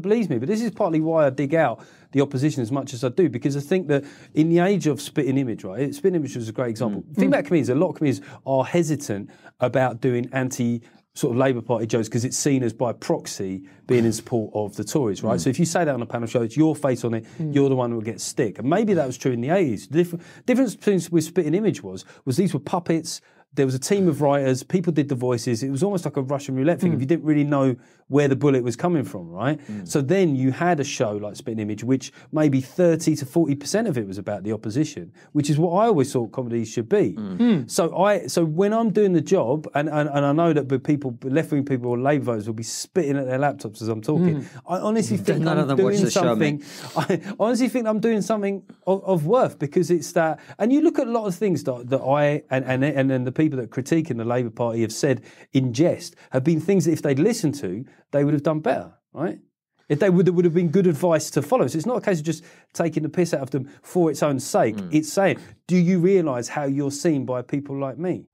believes me, but this is partly why I dig out the opposition as much as I do, because I think that in the age of spitting image, right? Spitting image was a great example. Mm. The thing mm. about comedians, a lot of comedians are hesitant about doing anti sort of Labour Party jokes because it's seen as by proxy being in support of the Tories, right? Mm. So if you say that on a panel show, it's your face on it, mm. you're the one who will get stick. And maybe that was true in the 80s. The diff- difference between with Spitting Image was, was these were puppets, there was a team of writers, people did the voices. It was almost like a Russian roulette thing. If you didn't really know where the bullet was coming from, right? Hmm. So then you had a show like Spitting Image, which maybe 30 to 40% of it was about the opposition, which is what I always thought comedy should be. Hmm. Hmm. So I so when I'm doing the job, and, and, and I know that the people, left wing people or Labour voters will be spitting at their laptops as I'm talking, I honestly think None I'm of them watch doing the show, something. I honestly think I'm doing something of, of worth because it's that. And you look at a lot of things that, that I and and and then the people that critique in the Labour Party have said in jest have been things that if they'd listened to, they would have done better, right? If they would, it would have been good advice to follow. So it's not a case of just taking the piss out of them for its own sake. Hmm. It's saying, do you realise how you're seen by people like me?